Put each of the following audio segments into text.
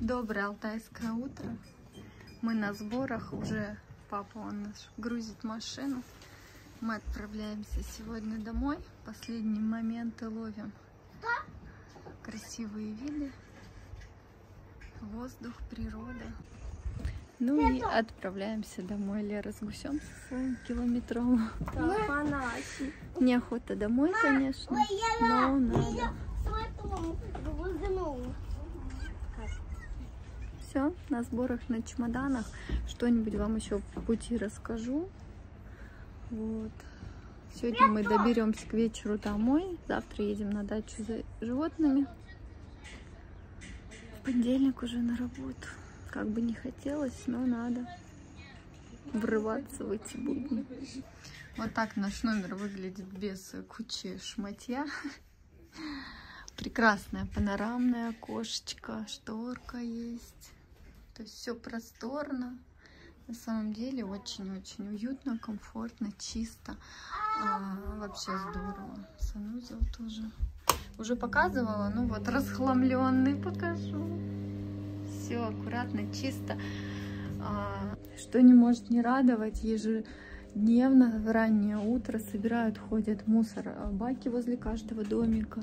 Доброе алтайское утро. Мы на сборах, уже папа он наш грузит машину. Мы отправляемся сегодня домой. Последние моменты ловим. Красивые виды, воздух, природа. Ну и отправляемся домой. Лера с гусем своим километровым. Неохота домой, конечно, но надо. Все, на сборах, на чемоданах. Что-нибудь вам еще в пути расскажу. Вот. Сегодня мы доберемся к вечеру домой. Завтра едем на дачу за животными. В понедельник уже на работу. Как бы не хотелось, но надо врываться в эти будни. Вот так наш номер выглядит без кучи шматья. Прекрасное панорамное окошечко, шторка есть. То все просторно. На самом деле очень-очень уютно, комфортно, чисто. А, вообще здорово. Санузел тоже. Уже показывала, ну вот расхламленный покажу. Все аккуратно, чисто. А, что не может не радовать, ежедневно в раннее утро собирают, ходят мусор а, баки возле каждого домика.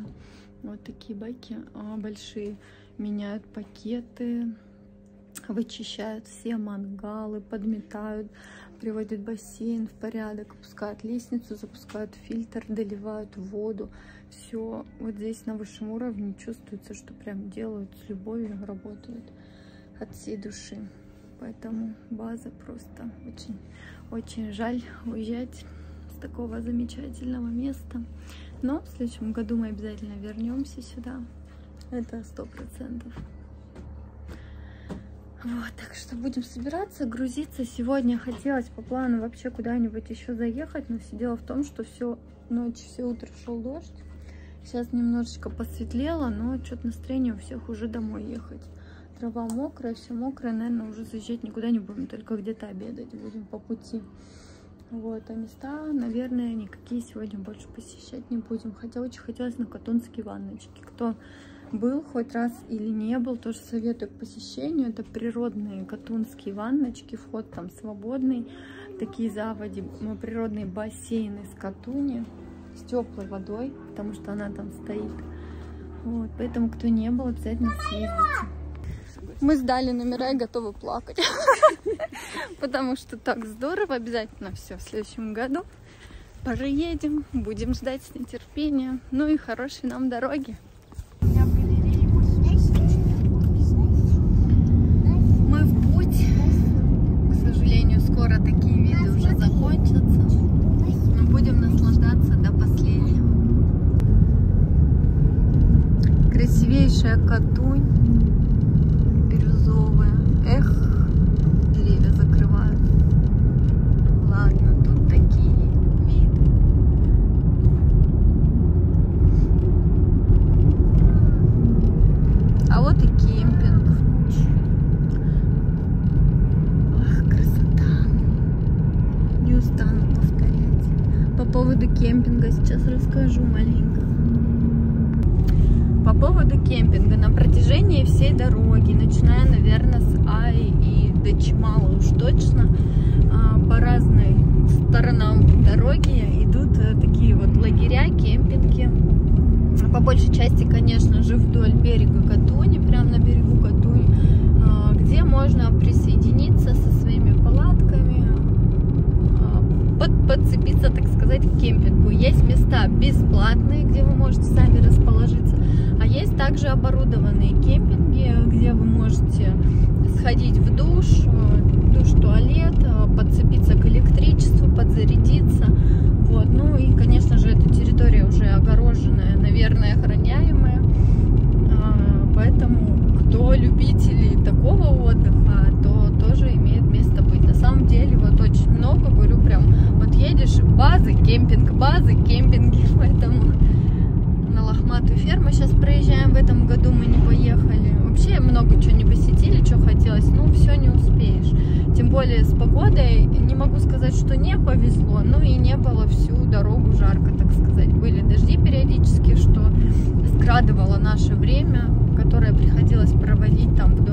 Вот такие баки а, большие. Меняют пакеты, вычищают все мангалы, подметают, приводят бассейн в порядок, опускают лестницу, запускают фильтр, доливают воду. Все вот здесь на высшем уровне чувствуется, что прям делают с любовью, работают от всей души. Поэтому база просто очень, очень жаль уезжать с такого замечательного места. Но в следующем году мы обязательно вернемся сюда. Это сто процентов. Вот, так что будем собираться, грузиться. Сегодня хотелось по плану вообще куда-нибудь еще заехать, но все дело в том, что все ночь, все утро шел дождь. Сейчас немножечко посветлело, но что-то настроение у всех уже домой ехать. Трава мокрая, все мокрое, наверное, уже заезжать никуда не будем, только где-то обедать будем по пути. Вот, а места, наверное, никакие сегодня больше посещать не будем. Хотя очень хотелось на Катунские ванночки. Кто был хоть раз или не был, тоже советую к посещению. Это природные катунские ванночки, вход там свободный. Такие заводи, природные бассейны с Катуни с теплой водой, потому что она там стоит. Вот, поэтому, кто не был, обязательно съездите. Мы сдали номера и готовы плакать. Потому что так здорово. Обязательно все в следующем году. Проедем, будем ждать с нетерпением. Ну и хорошей нам дороги. скоро такие виды уже закончатся. Мы будем наслаждаться до последнего. Красивейшая Катунь, бирюзовая. Эх, деревья закрывают. Ладно, тут такие виды. А вот и кемпинг. устану повторять. По поводу кемпинга сейчас расскажу маленько. По поводу кемпинга. На протяжении всей дороги, начиная, наверное, с Ай и до Чемала уж точно, а, по разным сторонам дороги идут э, такие вот лагеря, кемпинги. По большей части, конечно же, вдоль берега Катуни, прямо на берегу Катуни, а, где можно присоединиться со своими палатками, под, подцепиться, так сказать, к кемпингу. Есть места бесплатные, где вы можете сами расположиться, а есть также оборудованные кемпинги, где вы можете сходить в душ, э, душ-туалет, э, подцепиться к электричеству, подзарядиться. Вот. Ну и, конечно же, эта территория уже огороженная, наверное, охраняемая. А, поэтому, кто любители такого отдыха, то тоже имеет место быть. На самом деле, вот очень много, говорю, прям вот едешь, базы, кемпинг, базы, кемпинги, поэтому на лохматую ферму сейчас проезжаем, в этом году мы не поехали. Вообще много чего не посетили, что хотелось, ну все не успеешь. Тем более с погодой, не могу сказать, что не повезло, ну и не было всю дорогу жарко, так сказать. Были дожди периодически, что скрадывало наше время, которое приходилось проводить там в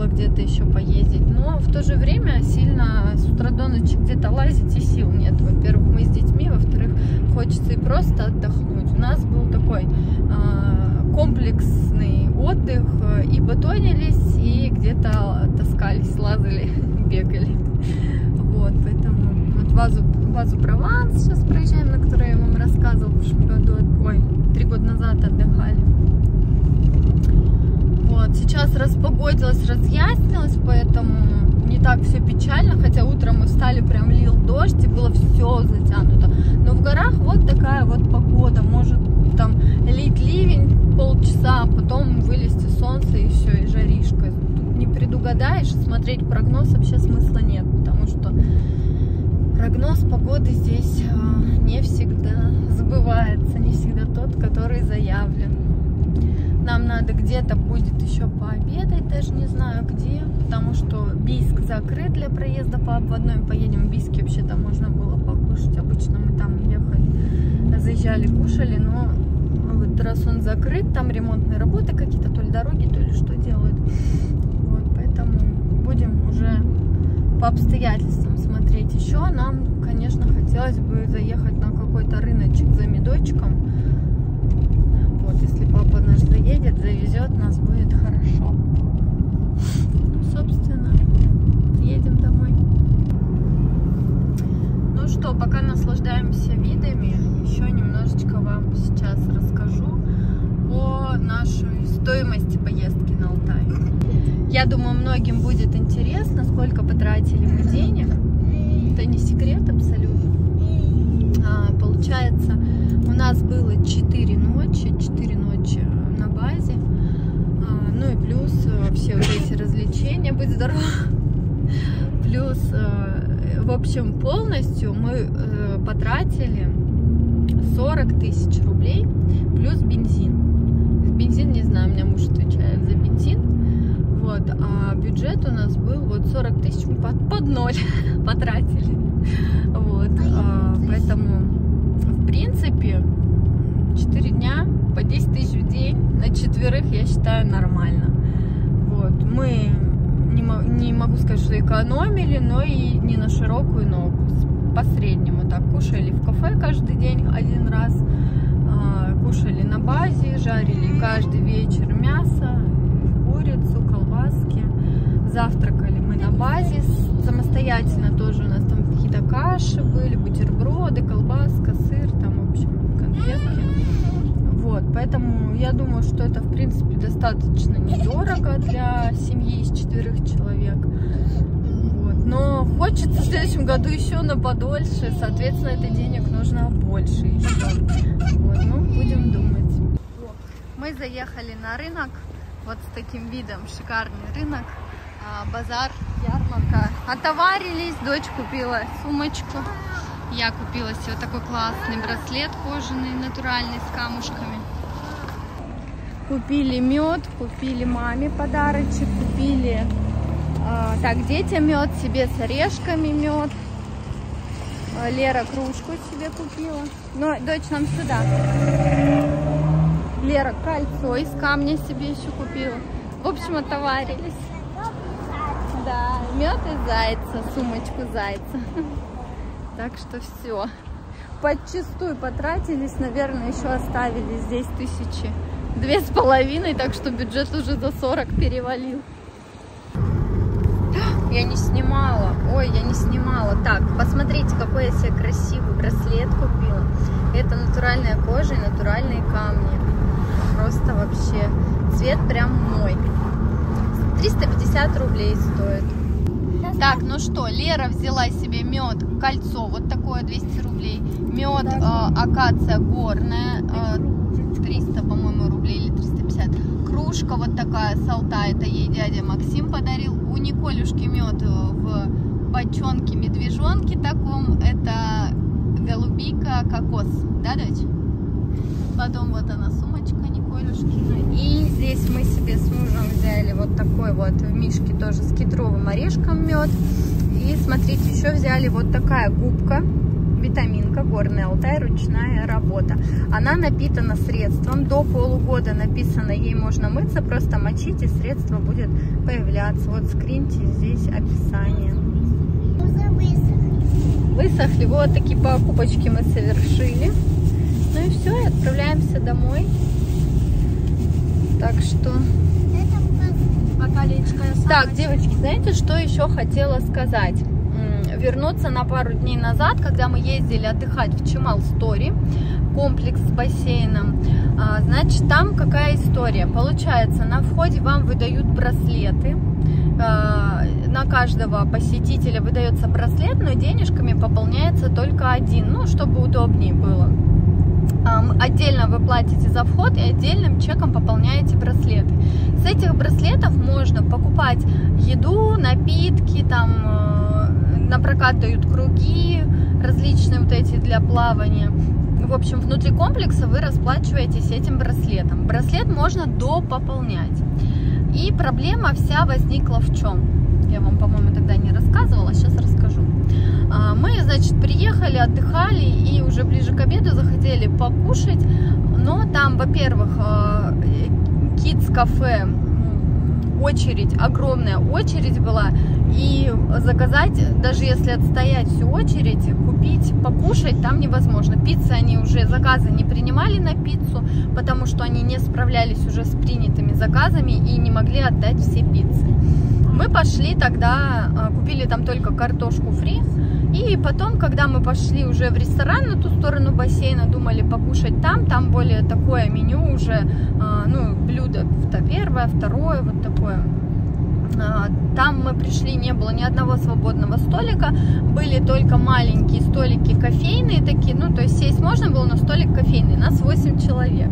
доме где-то еще поездить. Но в то же время сильно с утра до ночи где-то лазить и сил нет. Во-первых, мы с детьми, во-вторых, хочется и просто отдохнуть. У нас был такой э, комплексный отдых. И батонились, и где-то таскались, лазали, бегали. Вот, поэтому вот базу, базу Прованс сейчас проезжаем, на которой я вам рассказывала в прошлом году. Ой, три года назад отдыхали. Вот, сейчас распогодилось, разъяснилось, поэтому не так все печально, хотя утром мы встали, прям лил дождь, и было все затянуто. Но в горах вот такая вот погода, может там лить ливень полчаса, а потом вылезти солнце и все, и жаришка. Тут не предугадаешь, смотреть прогноз вообще смысла нет, потому что прогноз погоды здесь а, не всегда сбывается, не всегда тот, который заявлен. Нам надо где-то будет еще пообедать, даже не знаю где, потому что Бийск закрыт для проезда по обводной. Поедем в Бийске, вообще там можно было покушать. Обычно мы там ехали, заезжали, кушали, но вот раз он закрыт, там ремонтные работы какие-то, то ли дороги, то ли что делают. Вот, поэтому будем уже по обстоятельствам смотреть еще. Нам, конечно, хотелось бы заехать на какой-то рыночек за медочком если наш заедет, завезет, нас будет хорошо. Ну, собственно, едем домой. Ну что, пока наслаждаемся видами, еще немножечко вам сейчас расскажу о нашей стоимости поездки на Алтай. Я думаю, многим будет интересно, сколько потратили мы денег. Это не секрет абсолютно. А, получается, у нас было 4 ночи, 4 ночи на базе. А, ну и плюс э, все развлечения, быть здоров. Плюс, э, в общем, полностью мы э, потратили 40 тысяч рублей плюс бензин. Бензин, не знаю, у меня муж отвечает за бензин. Вот, а бюджет у нас был вот 40 тысяч мы под, под ноль потратили. Вот, а, поэтому принципе, 4 дня по 10 тысяч в день на четверых я считаю нормально. Мы, не, не могу сказать, что экономили, но и не на широкую ногу. По среднему так кушали в кафе каждый день один раз, а, кушали на базе, жарили каждый вечер мясо, курицу, колбаски. Завтракали мы на базе самостоятельно тоже у нас там какие-то каши были, бутерброды, колбаска, сыр, там, в общем, конфетки. Вот, поэтому я думаю, что это, в принципе, достаточно недорого для семьи из четверых человек. Вот. Но хочется в следующем году еще на подольше, соответственно, это денег нужно больше еще. Вот, ну, будем думать. Мы заехали на рынок, вот с таким видом, шикарный рынок, а, базар, ярмарка. Отоварились, дочь купила сумочку. Я купила себе вот такой классный браслет кожаный, натуральный, с камушками. Купили мед, купили маме подарочек, купили э, так детям мед, себе с орешками мед. А, Лера кружку себе купила. Но дочь нам сюда. Лера кольцо из камня себе еще купила. В общем, отоварились. Да, мед и зайца, сумочку зайца. Так что все. Подчистую потратились, наверное, еще оставили здесь тысячи две с половиной, так что бюджет уже за 40 перевалил. Я не снимала. Ой, я не снимала. Так, посмотрите, какой я себе красивый браслет купила. Это натуральная кожа и натуральные камни. Просто вообще цвет прям мой. 350 рублей стоит. Так, ну что, Лера взяла себе мед, кольцо, вот такое 200 рублей. Мед э, акация горная, э, 300, по-моему, рублей или 350. Кружка вот такая с Алта, это ей дядя Максим подарил. У Николюшки мед в бочонке медвежонке таком, это голубика кокос, да, дочь? Потом вот она сумочка Николюшкина. И здесь мы себе с мужем взяли вот такой вот в мишке тоже с кедровым орешком мед. И смотрите, еще взяли вот такая губка. Витаминка горный Алтай, ручная работа. Она напитана средством, до полугода написано, ей можно мыться, просто мочите, средство будет появляться. Вот скриньте здесь описание. Высохли, вот такие покупочки мы совершили. Ну и все, и отправляемся домой. Так что... Так, девочки, знаете, что еще хотела сказать? Вернуться на пару дней назад, когда мы ездили отдыхать в Чемал-Стори, комплекс с бассейном. А, значит, там какая история? Получается, на входе вам выдают браслеты. А, на каждого посетителя выдается браслет, но денежками пополняется только один, ну, чтобы удобнее было. Отдельно вы платите за вход и отдельным чеком пополняете браслеты. С этих браслетов можно покупать еду, напитки, там на прокат дают круги различные вот эти для плавания. В общем, внутри комплекса вы расплачиваетесь этим браслетом. Браслет можно допополнять. И проблема вся возникла в чем? Я вам, по-моему, тогда не рассказывала, сейчас расскажу. А, мы, значит, приехали, отдыхали и уже ближе к обеду захотели покушать. Но там, во-первых, Kids кафе очередь, огромная очередь была, и заказать, даже если отстоять всю очередь, купить, покушать там невозможно. Пиццы они уже, заказы не принимали на пиццу, потому что они не справлялись уже с принятыми заказами и не могли отдать все пиццы. Мы пошли тогда, а, купили там только картошку фри, и потом, когда мы пошли уже в ресторан на ту сторону бассейна, думали покушать там, там более такое меню уже, а, ну, блюдо первое, второе, вот такое. А, там мы пришли, не было ни одного свободного столика, были только маленькие столики кофейные такие, ну, то есть сесть можно было, но столик кофейный, нас 8 человек.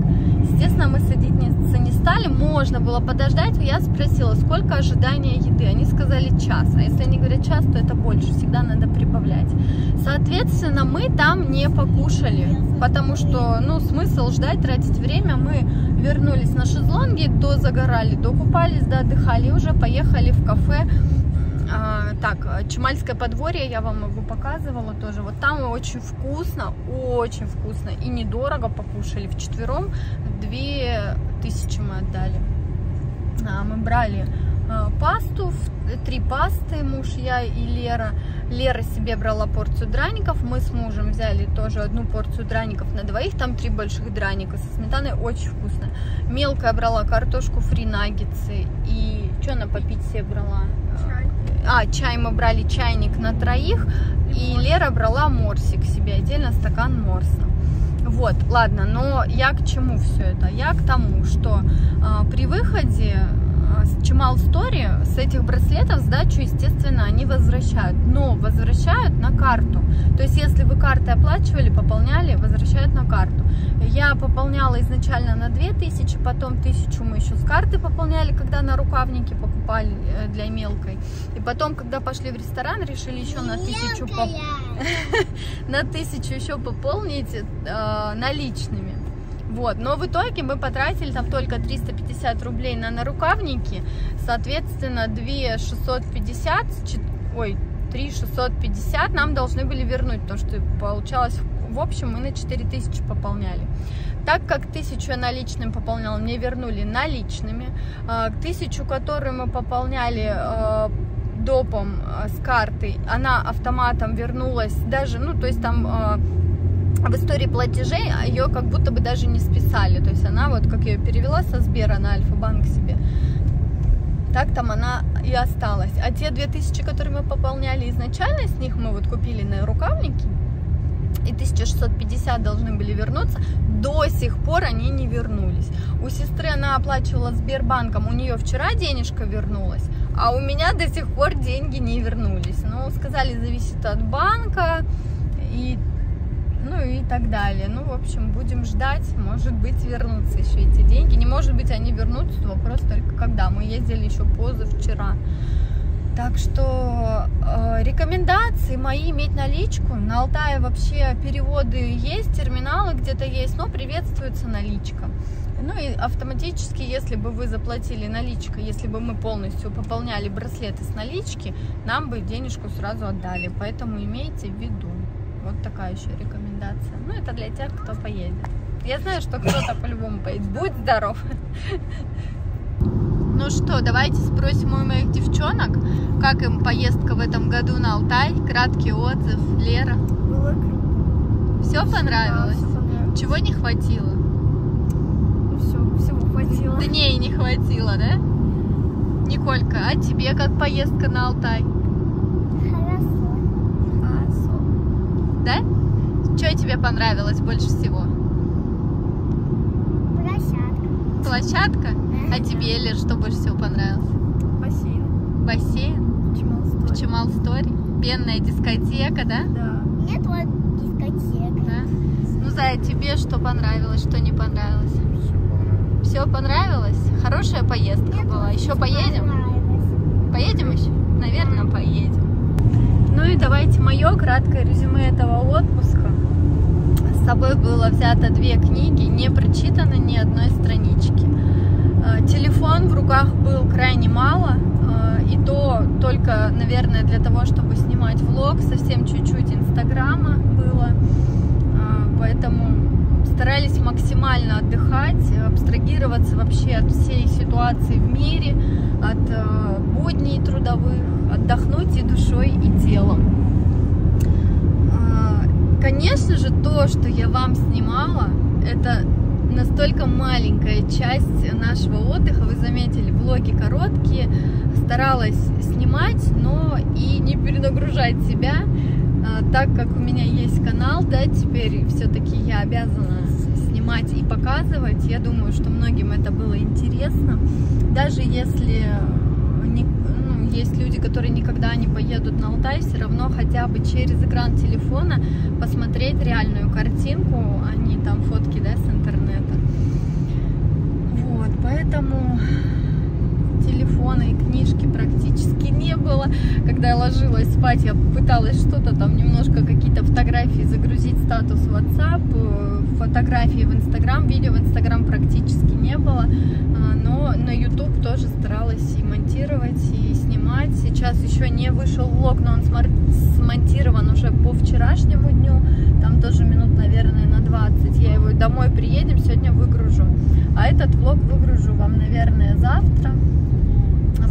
Естественно, мы садиться не стали, можно было подождать. Я спросила, сколько ожидания еды. Они сказали час, а если они говорят час, то это больше, всегда надо прибавлять. Соответственно, мы там не покушали, потому что, ну, смысл ждать, тратить время. Мы вернулись на шезлонги, до загорали, до купались, до отдыхали уже поехали в кафе так, Чемальское подворье я вам его показывала тоже. Вот там очень вкусно, очень вкусно и недорого покушали. В четвером две тысячи мы отдали. А, мы брали а, пасту, три пасты, муж, я и Лера. Лера себе брала порцию драников, мы с мужем взяли тоже одну порцию драников на двоих, там три больших драника со сметаной, очень вкусно. Мелкая брала картошку фри наггетсы и что она попить себе брала? А, чай мы брали чайник на троих, и Лера брала морсик себе, отдельно стакан морса. Вот, ладно, но я к чему все это? Я к тому, что э, при выходе Чемал Стори с этих браслетов сдачу, естественно, они возвращают. Но возвращают на карту. То есть, если вы картой оплачивали, пополняли, возвращают на карту. Я пополняла изначально на 2000, потом 1000 мы еще с карты пополняли, когда на рукавнике покупали э, для мелкой. И потом, когда пошли в ресторан, решили еще на 1000, поп... на 1000 еще пополнить э, наличными. Вот, но в итоге мы потратили там только 350 рублей на нарукавники, соответственно, 2 650, ой, 3 650 нам должны были вернуть, потому что получалось, в общем, мы на 4000 пополняли. Так как 1000 наличным пополнял, мне вернули наличными, а, тысячу, которую мы пополняли а, допом а, с картой, она автоматом вернулась даже, ну, то есть там в истории платежей ее как будто бы даже не списали. То есть она вот, как я ее перевела со Сбера на Альфа-банк себе, так там она и осталась. А те 2000, которые мы пополняли изначально, с них мы вот купили на рукавники, и 1650 должны были вернуться, до сих пор они не вернулись. У сестры она оплачивала Сбербанком, у нее вчера денежка вернулась, а у меня до сих пор деньги не вернулись. Ну, сказали, зависит от банка, и ну и так далее. Ну, в общем, будем ждать, может быть, вернутся еще эти деньги. Не может быть, они вернутся, вопрос только когда. Мы ездили еще позавчера. Так что э, рекомендации мои иметь наличку. На Алтае вообще переводы есть, терминалы где-то есть, но приветствуется наличка. Ну и автоматически, если бы вы заплатили наличкой, если бы мы полностью пополняли браслеты с налички, нам бы денежку сразу отдали. Поэтому имейте в виду. Вот такая еще рекомендация. Ну, это для тех, кто поедет. Я знаю, что кто-то по-любому поедет. Будь здоров! Ну что, давайте спросим у моих девчонок, как им поездка в этом году на Алтай. Краткий отзыв. Лера. Было круто. Все понравилось? Да, всё понравилось. Чего не хватило? Ну все, всего хватило. Дней не хватило, да? Николька, а тебе как поездка на Алтай? Хорошо. Да? Что тебе понравилось больше всего? Площадка. Площадка? А тебе, Лер, что больше всего понравилось? Бассейн. Бассейн? Чемал В Чемал Стори? Пенная дискотека, да? Да. Нет, вот дискотека. Да? Ну, Зая, тебе что понравилось, что не понравилось? Все понравилось? Хорошая поездка была. Еще поедем? Поедем еще? Наверное, поедем. Ну и давайте мое краткое резюме этого отпуска. С собой было взято две книги, не прочитано ни одной странички. Э, Телефон в руках был крайне мало, э, и то только, наверное, для того, чтобы снимать влог, совсем чуть-чуть инстаграма было. Э, Поэтому старались максимально отдыхать, абстрагироваться вообще от всей ситуации в мире, от будней трудовых, отдохнуть и душой, и телом. Конечно же, то, что я вам снимала, это настолько маленькая часть нашего отдыха. Вы заметили, влоги короткие. Старалась снимать, но и не перенагружать себя. А, Так как у меня есть канал, да, теперь все-таки я обязана снимать и показывать. Я думаю, что многим это было интересно. Даже если не- есть люди, которые никогда не поедут на Алтай, все равно хотя бы через экран телефона посмотреть реальную картинку, а не там фотки да, с интернета. Вот, поэтому телефона и книжки практически не было. Когда я ложилась спать, я пыталась что-то там, немножко какие-то фотографии загрузить, статус в WhatsApp, фотографии в Instagram, видео в Instagram практически не было. А, Но на YouTube тоже старалась и монтировать, и снимать. Сейчас еще не вышел влог, но он смонтирован уже по вчерашнему дню. Там тоже минут, наверное, на 20. Я его домой приедем, сегодня выгружу. А этот влог выгружу вам, наверное, завтра.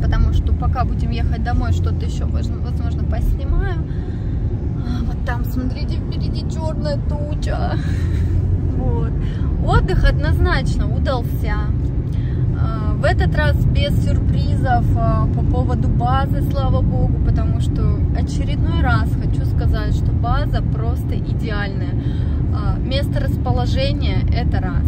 Потому что пока будем ехать домой, что-то еще, возможно, поснимаю. А, Вот там, смотрите, впереди черная туча. Вот. Отдых однозначно удался. А, В этот раз без сюрпризов а, по поводу базы, слава богу, потому что очередной раз хочу сказать, что база просто идеальная. Место расположения это раз.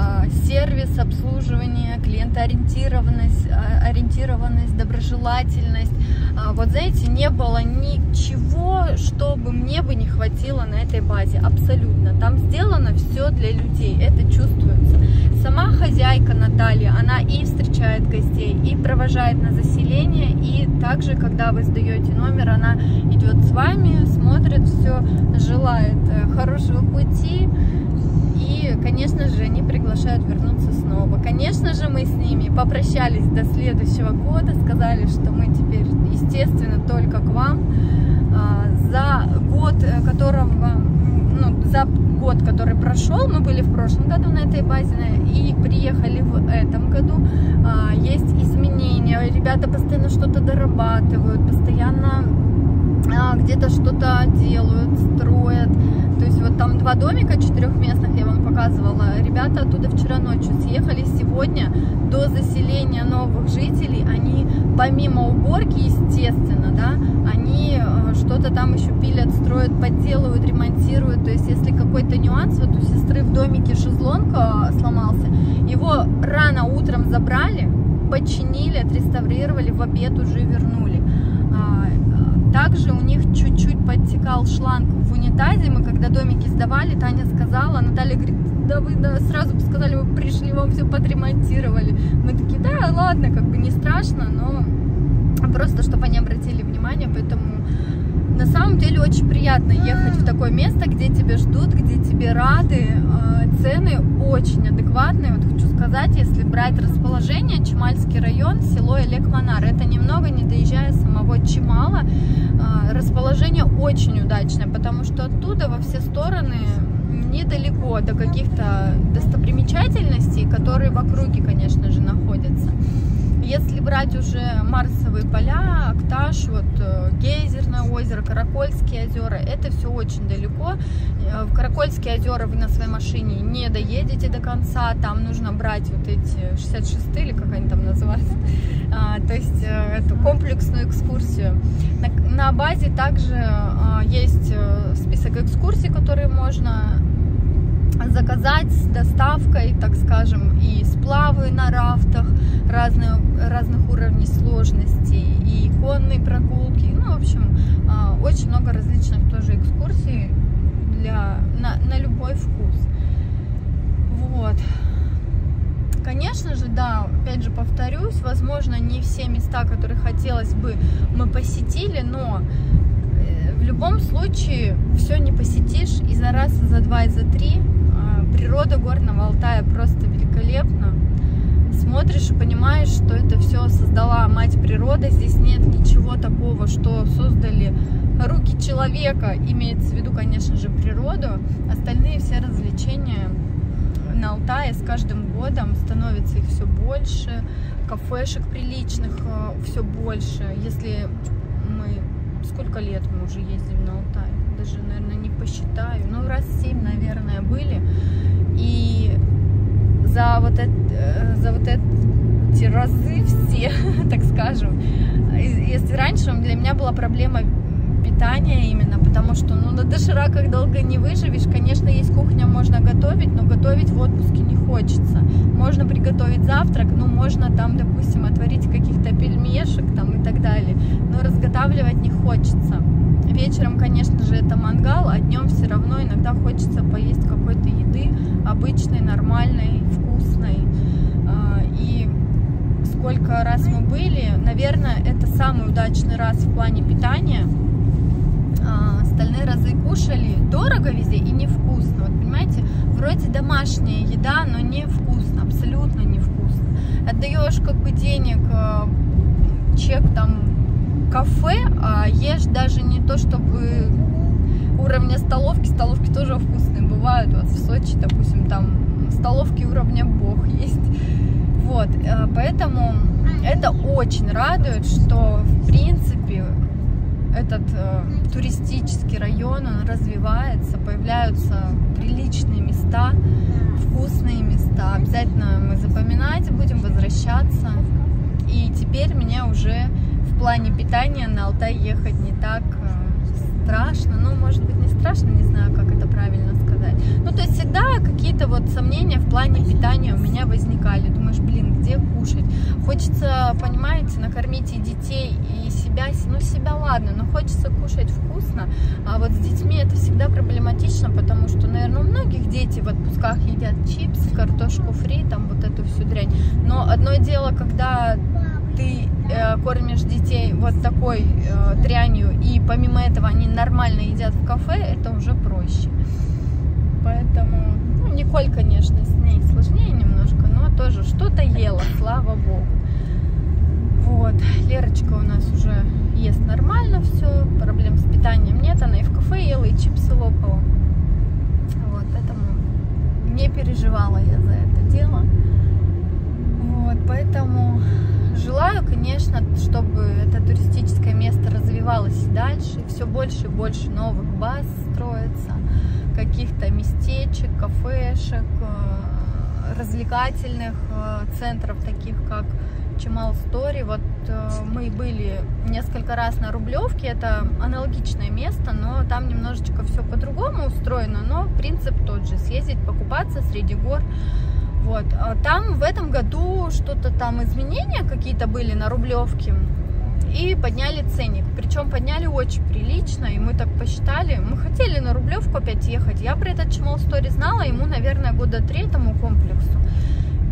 А, Сервис, обслуживание, клиентоориентированность, а, ориентированность, доброжелательность. А, Вот знаете, не было ничего, чтобы мне бы не хватило на этой базе. Абсолютно. Там сделано все для людей. Это чувствуется. Сама хозяйка Наталья, она и встречает гостей, и провожает на заселение, и также, когда вы сдаете номер, она идет с вами, смотрит все, желает э, хорошего пути, и, конечно же, они приглашают вернуться снова. Конечно же, мы с ними попрощались до следующего года, сказали, что мы теперь, естественно, только к вам. А, За год, э, которого, ну, за год, который прошел, мы были в прошлом году на этой базе и приехали в этом году. А, Есть изменения, ребята постоянно что-то дорабатывают, постоянно где-то что-то делают, строят. То есть вот там два домика четырехместных я вам показывала. Ребята оттуда вчера ночью съехали. Сегодня до заселения новых жителей они помимо уборки, естественно, да, они э, что-то там еще пилят, строят, подделывают, ремонтируют. То есть если какой-то нюанс, вот у сестры в домике шезлонг э, сломался, его рано утром забрали, починили, отреставрировали, в обед уже вернули. Также у них чуть-чуть подтекал шланг в унитазе. Мы когда домики сдавали, Таня сказала, Наталья говорит, да вы да, сразу бы сказали, мы пришли, вам все подремонтировали. Мы такие, да, ладно, как бы не страшно, но просто, чтобы они обратили внимание, поэтому на самом деле очень приятно ехать в такое место, где тебя ждут, где тебе рады. Э, Цены очень адекватные. Вот хочу сказать, если брать расположение, Чемальский район, село Элекманар, это немного не доезжая самого Чемала. Э, Расположение очень удачное, потому что оттуда во все стороны недалеко до каких-то достопримечательностей, которые в округе, конечно же, находятся. Если брать уже Марсовые поля, Акташ, вот э, Гейзерное озеро, Каракольские озера, это все очень далеко. Э, В Каракольские озера вы на своей машине не доедете до конца, там нужно брать вот эти 66 или как они там называются, А, то есть э, эту комплексную экскурсию. На, базе также есть список экскурсий, которые можно заказать с доставкой, так скажем, и сплавы на рафтах разные, разных уровней сложности, и конные прогулки. Ну, в общем, а, очень много различных тоже экскурсий для, на, на любой вкус. Вот. Конечно же, да, опять же повторюсь, возможно, не все места, которые хотелось бы, мы посетили, но э, в любом случае все не посетишь и за раз, и за два, и за три. Природа Горного Алтая просто великолепна. Смотришь и понимаешь, что это все создала мать природа. Здесь нет ничего такого, что создали руки человека. Имеется в виду, конечно же, природу. Остальные все развлечения на Алтае с каждым годом становится их все больше, кафешек приличных все больше. Если мы... Сколько лет мы уже ездим на Алтай? Даже, наверное, не посчитаю. Ну, раз семь, наверное, были. И за вот, это, э, за вот эти разы все, так скажем, если раньше для меня была проблема питания именно, потому что ну, на дошираках долго не выживешь. Конечно, есть кухня, можно готовить, но готовить в отпуске не хочется. Можно приготовить завтрак, ну, можно там, допустим, отварить каких-то пельмешек там и так далее, но разготавливать не хочется. Вечером, конечно же, это мангал, а днем все равно иногда хочется поесть какой-то еды обычной, нормальной, вкусной. А, И сколько раз мы были, наверное, это самый удачный раз в плане питания. А, Остальные разы кушали дорого везде и невкусно. Вот понимаете, вроде домашняя еда, но невкусно, абсолютно невкусно. Отдаешь как бы денег, э, чек там кафе, а ешь даже не то, чтобы уровня столовки. Столовки тоже вкусные бывают. Вот в Сочи, допустим, там столовки уровня бог есть. Вот, э, поэтому это очень радует, что в принципе этот э, туристический район, он развивается, появляются приличные места, вкусные места. Обязательно мы запоминать будем, возвращаться. И теперь мне уже плане питания на Алтай ехать не так э, страшно. Ну, может быть, не страшно, не знаю, как это правильно сказать. Ну, то есть всегда какие-то вот сомнения в плане питания у меня возникали. Думаешь, блин, где кушать? Хочется, понимаете, накормить и детей, и себя. Ну, себя ладно, но хочется кушать вкусно. А вот с детьми это всегда проблематично, потому что, наверное, у многих дети в отпусках едят чипсы, картошку фри, там вот эту всю дрянь. Но одно дело, когда ты э, кормишь детей вот такой э, дрянью, и помимо этого они нормально едят в кафе, это уже проще. Поэтому, ну, Николь, конечно, с ней сложнее немножко, но тоже что-то ела, слава богу. Вот, Лерочка у нас уже ест нормально все, проблем с питанием нет, она и в кафе ела, и чипсы лопала. Вот, поэтому не переживала я за это дело. Вот, поэтому желаю, конечно, чтобы это туристическое место развивалось дальше, все больше и больше новых баз строится, каких-то местечек, кафешек, э, развлекательных э, центров, таких как Чемал Стори. Вот э, мы были несколько раз на Рублевке, это аналогичное место, но там немножечко все по-другому устроено, но принцип тот же, съездить, покупаться среди гор. Вот. А Там в этом году что-то там изменения какие-то были на Рублевке и подняли ценник. Причем подняли очень прилично, и мы так посчитали. Мы хотели на Рублевку опять ехать. Я про этот Чемол Стори знала, ему, наверное, года три этому комплексу.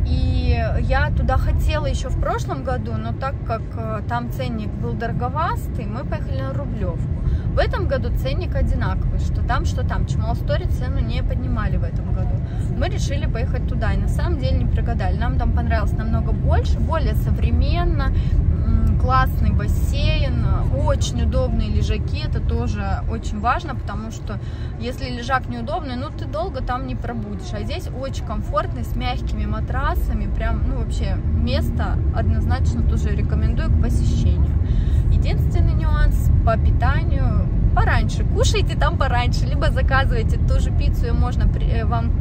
И я туда хотела еще в прошлом году, но так как э, там ценник был дороговастый, мы поехали на Рублевку. В этом году ценник одинаковый, что там, что там. Чмалстори цену не поднимали в этом году. Мы решили поехать туда, и на самом деле не прогадали. Нам там понравилось намного больше, более современно, классный бассейн, очень удобные лежаки, это тоже очень важно, потому что если лежак неудобный, ну ты долго там не пробудешь, а здесь очень комфортный, с мягкими матрасами, прям, ну вообще место однозначно тоже рекомендую к посещению. Единственный нюанс по питанию пораньше. Кушайте там пораньше, либо заказывайте ту же пиццу, ее можно э, вам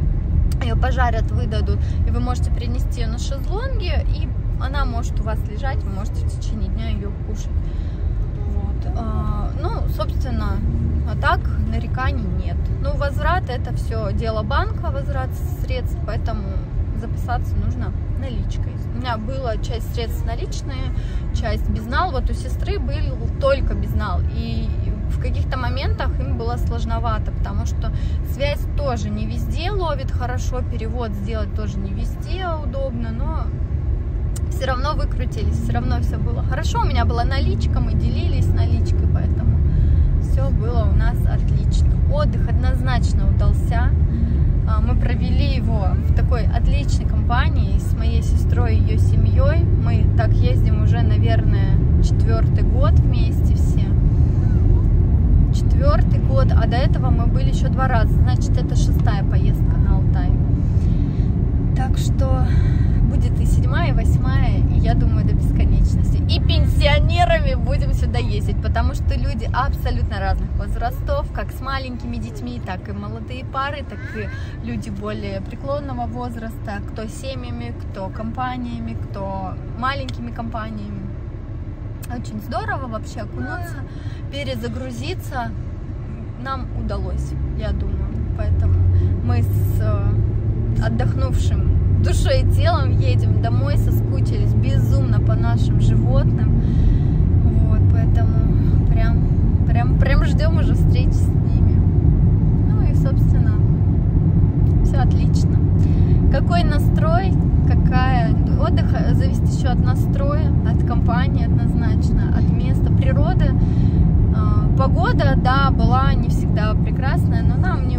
ее пожарят, выдадут, и вы можете принести ее на шезлонге, и она может у вас лежать, вы можете в течение дня ее кушать. Вот. А, Ну, собственно, а так нареканий нет. Ну, возврат это все дело банка, возврат средств, поэтому записаться нужно наличкой. У меня была часть средств наличные, часть безнал. Вот у сестры был только безнал. И в каких-то моментах им было сложновато, потому что связь тоже не везде ловит хорошо, перевод сделать тоже не везде удобно, но все равно выкрутились, все равно все было хорошо. У меня была наличка, мы делились наличкой, поэтому все было у нас отлично. Отдых однозначно удался. А, Мы провели его в такой отличной компании с моей сестрой и ее семьей. Мы так ездим уже, наверное, четвертый год вместе все. Четвертый год, а до этого мы были еще два раза. Значит, это шестая поездка на Алтай. Так что будет и седьмая, и восьмая, и я думаю, до бесконечности. И пенсионерами будем сюда ездить, потому что люди абсолютно разных возрастов, как с маленькими детьми, так и молодые пары, так и люди более преклонного возраста, кто семьями, кто компаниями, кто маленькими компаниями. Очень здорово вообще окунуться, перезагрузиться нам удалось, я думаю. Поэтому мы с э, отдохнувшим душой и телом едем домой, соскучились безумно по нашим животным. Вот, поэтому прям, прям, прям ждем уже встречи с ними. Ну и, собственно, все отлично. Какой настрой, какая отдых зависит еще от настроя, от компании однозначно, от места природы. А, Погода, да, была не всегда прекрасная, но нам не,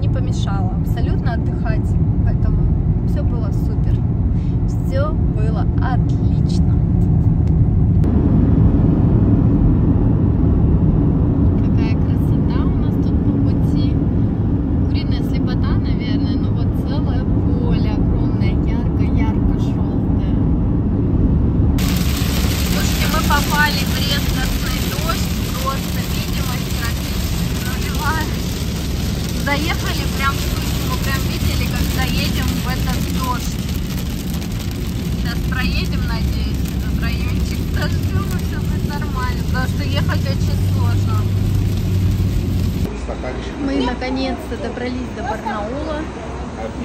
не помешала абсолютно отдыхать, все было супер, все было отлично. Какая красота у нас тут по пути. Куриная слепота, наверное, но вот целое поле огромное, ярко-ярко-желтое. Слушайте, мы попали в редкостный дождь, просто видимость практически нулевая. Заехали прям в тучу, мы прям видели, как заедем в этот дождь. Сейчас проедем, надеюсь, этот райончик дождем, и все будет нормально, потому что ехать очень сложно. Мы наконец-то добрались до Барнаула.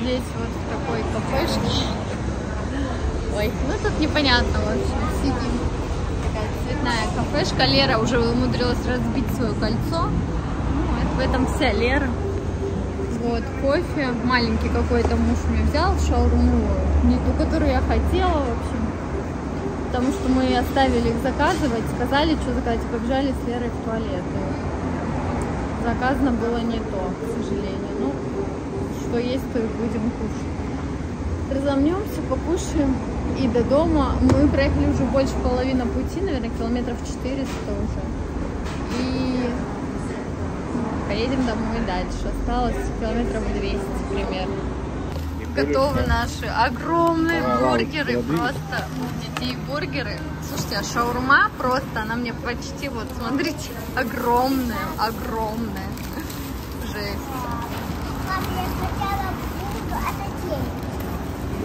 Здесь вот такой кафешке. Ой, ну тут непонятно, в общем, сидим. Такая цветная кафешка. Лера уже умудрилась разбить свое кольцо. Ну, это в этом вся Лера. Вот, кофе. Маленький какой-то муж мне взял, шаурму. Не ту, которую я хотела, в общем. Потому что мы оставили их заказывать, сказали, что заказать, и побежали с Лерой в туалет. Заказано было не то, к сожалению. Ну, что есть, то и будем кушать. Разомнемся, покушаем. И до дома мы проехали уже больше половины пути, наверное, километров 400 уже. И поедем домой дальше. Осталось километров 200 примерно. Готовы наши огромные бургеры. Просто у детей бургеры. Слушайте, а шаурма просто, она мне почти, вот смотрите, огромная, огромная. Жесть.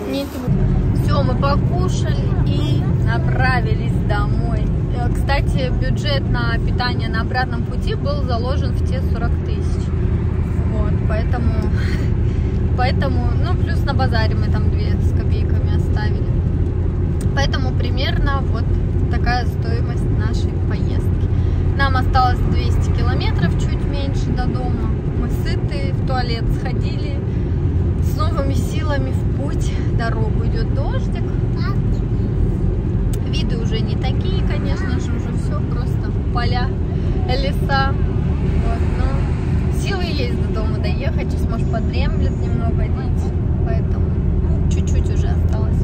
Зачем? Все, мы покушали и направились домой. Э, Кстати, бюджет на питание на обратном пути был заложен в те 40 тысяч. Вот, поэтому, поэтому, ну, плюс на базаре мы там две с копейками оставили. Поэтому примерно вот такая стоимость нашей поездки. Нам осталось 200 километров, чуть меньше до дома. Мы сыты, в туалет сходили, с новыми силами в путь. Дорогу идет дождик. Виды уже не такие, конечно же, уже все просто поля леса. Вот, силы есть до дома доехать. Сейчас, может, подремлет немного дети. Поэтому чуть-чуть уже осталось.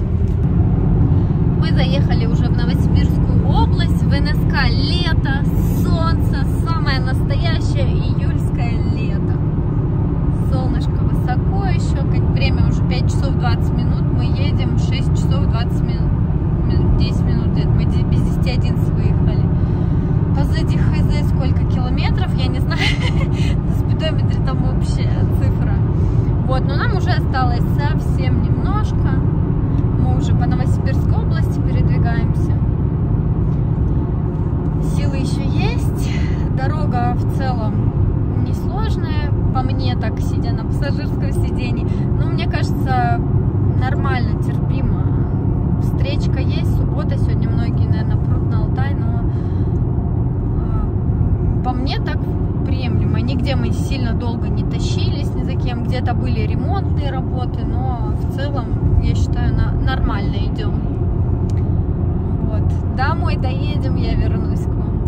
Мы заехали уже в Новосибирскую область, в НСК лето, солнце, самое настоящее июльское лето. Солнышко высоко еще, время уже 5 часов 20 минут, мы едем 6 часов 20 минут, 10 минут где-то, мы без 10 11 выехали. Позади хз сколько километров, я не знаю, на спидометре там общая цифра. Вот, но нам уже осталось совсем немножко. Мы уже по Новосибирской области передвигаемся. Силы еще есть. Дорога в целом несложная. По мне так, сидя на пассажирском сиденье. Но мне кажется, нормально, терпимо. Встречка есть, суббота. Сегодня многие, наверное, прут на Алтай, но а, по мне так приемлемо. Нигде мы сильно долго не тащились ни за кем. Где-то были ремонтные работы, но в целом, я считаю, на, нормально идем. Вот. Домой доедем, я вернусь к вам.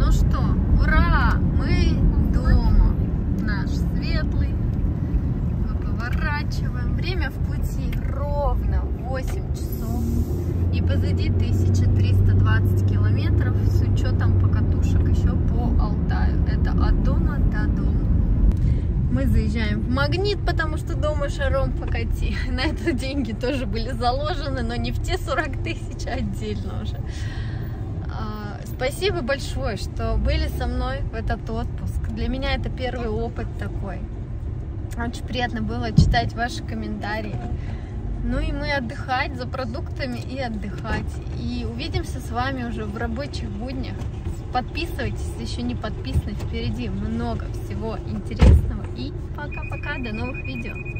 Ну что, ура! Мы дома. Наш светлый. Мы поворачиваем. Время в пути ровно 8 часов. И позади 1320 километров с учетом покатушек еще по Алтаю. Это от дома до дома. Мы заезжаем в Магнит, потому что дома шаром покати. На это деньги тоже были заложены, но не в те 40 тысяч, а отдельно уже. А, спасибо большое, что были со мной в этот отпуск. Для меня это первый опыт такой. Очень приятно было читать ваши комментарии. Ну и мы отдыхать за продуктами и отдыхать. И увидимся с вами уже в рабочих буднях. Подписывайтесь, еще не подписаны. Впереди много всего интересного. И пока-пока, до новых видео.